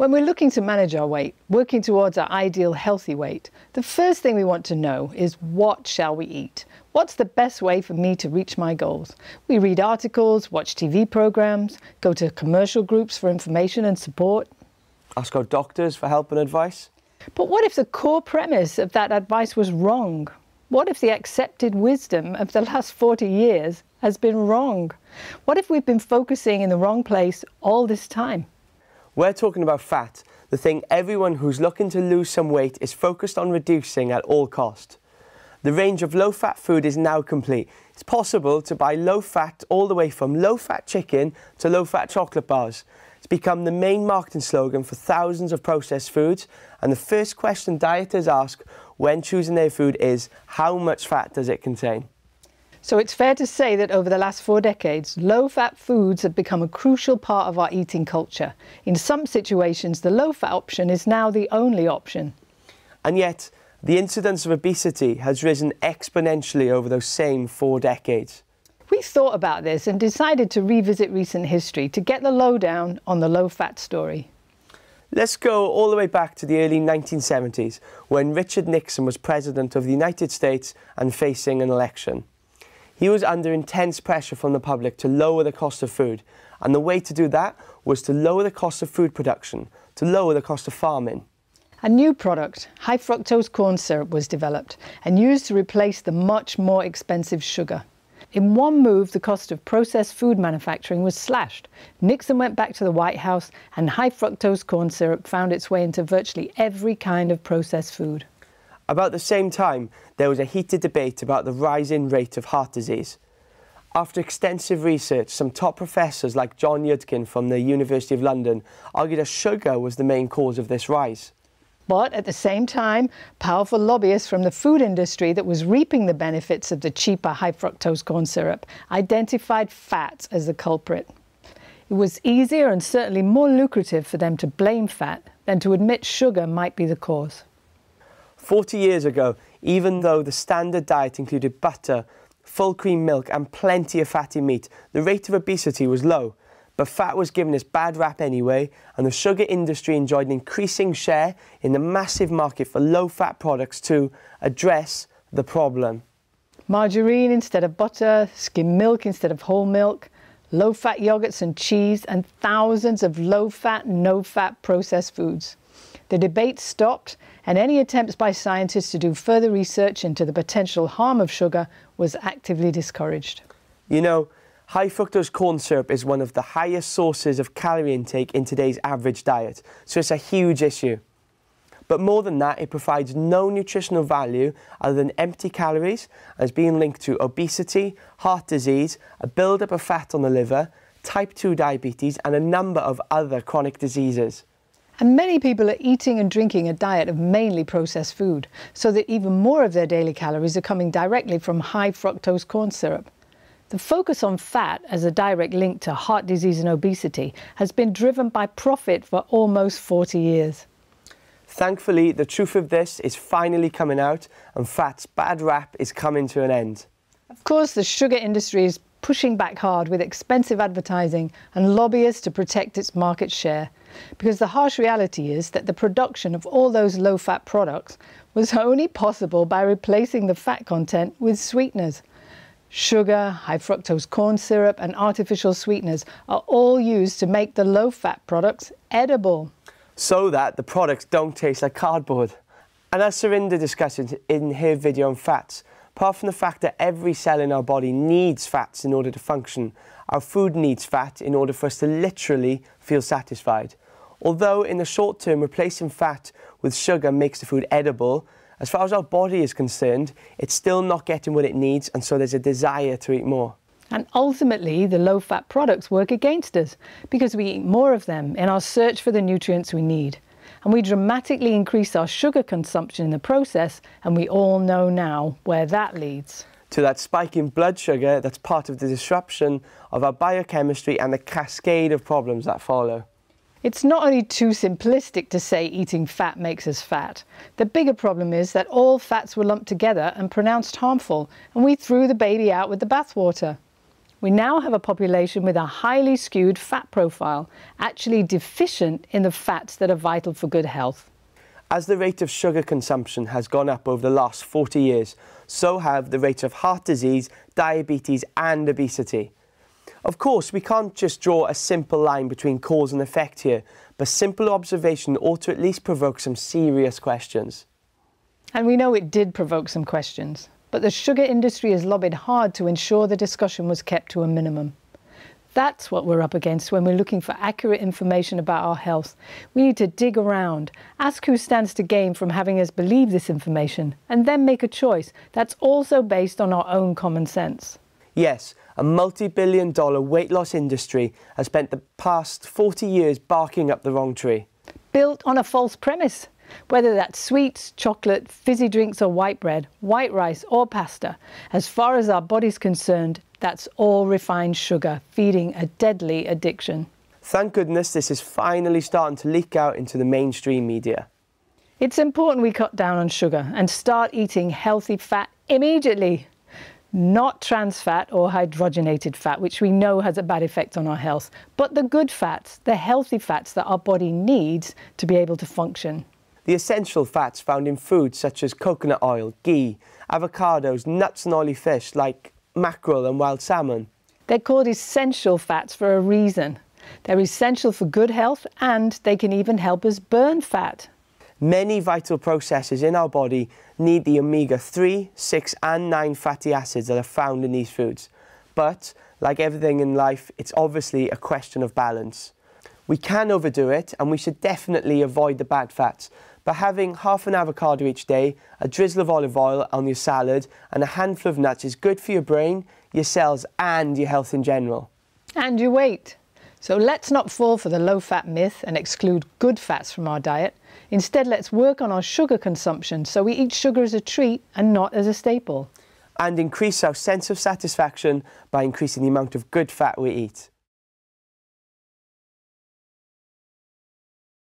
When we're looking to manage our weight, working towards our ideal healthy weight, the first thing we want to know is what shall we eat? What's the best way for me to reach my goals? We read articles, watch TV programs, go to commercial groups for information and support. Ask our doctors for help and advice. But what if the core premise of that advice was wrong? What if the accepted wisdom of the last 40 years has been wrong? What if we've been focusing in the wrong place all this time? We're talking about fat, the thing everyone who's looking to lose some weight is focused on reducing at all cost. The range of low-fat food is now complete. It's possible to buy low-fat all the way from low-fat chicken to low-fat chocolate bars. It's become the main marketing slogan for thousands of processed foods, and the first question dieters ask when choosing their food is, how much fat does it contain? So it's fair to say that over the last four decades, low fat foods have become a crucial part of our eating culture. In some situations, the low fat option is now the only option. And yet, the incidence of obesity has risen exponentially over those same four decades. We thought about this and decided to revisit recent history to get the lowdown on the low fat story. Let's go all the way back to the early 1970s when Richard Nixon was President of the United States and facing an election. He was under intense pressure from the public to lower the cost of food, and the way to do that was to lower the cost of food production, to lower the cost of farming. A new product, high fructose corn syrup, was developed and used to replace the much more expensive sugar. In one move, the cost of processed food manufacturing was slashed. Nixon went back to the White House, and high fructose corn syrup found its way into virtually every kind of processed food. About the same time, there was a heated debate about the rising rate of heart disease. After extensive research, some top professors like John Yudkin from the University of London argued that sugar was the main cause of this rise. But at the same time, powerful lobbyists from the food industry that was reaping the benefits of the cheaper high fructose corn syrup identified fat as the culprit. It was easier and certainly more lucrative for them to blame fat than to admit sugar might be the cause. 40 years ago, even though the standard diet included butter, full cream milk and plenty of fatty meat, the rate of obesity was low. But fat was given its bad rap anyway, and the sugar industry enjoyed an increasing share in the massive market for low-fat products to address the problem. Margarine instead of butter, skim milk instead of whole milk, low-fat yogurts and cheese, and thousands of low-fat, no-fat processed foods. The debate stopped, and any attempts by scientists to do further research into the potential harm of sugar was actively discouraged. You know, high fructose corn syrup is one of the highest sources of calorie intake in today's average diet, so it's a huge issue. But more than that, it provides no nutritional value other than empty calories and is being linked to obesity, heart disease, a buildup of fat on the liver, type 2 diabetes, and a number of other chronic diseases. And many people are eating and drinking a diet of mainly processed food, so that even more of their daily calories are coming directly from high fructose corn syrup. The focus on fat as a direct link to heart disease and obesity has been driven by profit for almost 40 years. Thankfully, the truth of this is finally coming out and fat's bad rap is coming to an end. Of course, the sugar industry is pushing back hard with expensive advertising and lobbyists to protect its market share. Because the harsh reality is that the production of all those low fat products was only possible by replacing the fat content with sweeteners. Sugar, high fructose corn syrup, and artificial sweeteners are all used to make the low fat products edible. So that the products don't taste like cardboard. And as Surinder discusses in her video on fats, apart from the fact that every cell in our body needs fats in order to function, our food needs fat in order for us to literally feel satisfied. Although in the short term replacing fat with sugar makes the food edible, as far as our body is concerned, it's still not getting what it needs and so there's a desire to eat more. And ultimately, the low fat products work against us because we eat more of them in our search for the nutrients we need. And we dramatically increase our sugar consumption in the process, and we all know now where that leads. To that spike in blood sugar that's part of the disruption of our biochemistry and the cascade of problems that follow. It's not only too simplistic to say eating fat makes us fat. The bigger problem is that all fats were lumped together and pronounced harmful, and we threw the baby out with the bathwater. We now have a population with a highly skewed fat profile, actually deficient in the fats that are vital for good health. As the rate of sugar consumption has gone up over the last 40 years, so have the rates of heart disease, diabetes and obesity. Of course, we can't just draw a simple line between cause and effect here, but simple observation ought to at least provoke some serious questions. And we know it did provoke some questions, but the sugar industry has lobbied hard to ensure the discussion was kept to a minimum. That's what we're up against when we're looking for accurate information about our health. We need to dig around, ask who stands to gain from having us believe this information, and then make a choice that's also based on our own common sense. Yes, a multi-billion dollar weight loss industry has spent the past 40 years barking up the wrong tree. Built on a false premise. Whether that's sweets, chocolate, fizzy drinks or white bread, white rice or pasta, as far as our body's concerned, that's all refined sugar, feeding a deadly addiction. Thank goodness this is finally starting to leak out into the mainstream media. It's important we cut down on sugar and start eating healthy fat immediately. Not trans fat or hydrogenated fat, which we know has a bad effect on our health, but the good fats, the healthy fats that our body needs to be able to function. The essential fats found in foods such as coconut oil, ghee, avocados, nuts and oily fish like mackerel and wild salmon. They're called essential fats for a reason. They're essential for good health and they can even help us burn fat. Many vital processes in our body need the omega-3, 6 and 9 fatty acids that are found in these foods. But, like everything in life, it's obviously a question of balance. We can overdo it and we should definitely avoid the bad fats, but having half an avocado each day, a drizzle of olive oil on your salad, and a handful of nuts is good for your brain, your cells, and your health in general. And your weight. So let's not fall for the low fat myth and exclude good fats from our diet. Instead, let's work on our sugar consumption so we eat sugar as a treat and not as a staple. And increase our sense of satisfaction by increasing the amount of good fat we eat.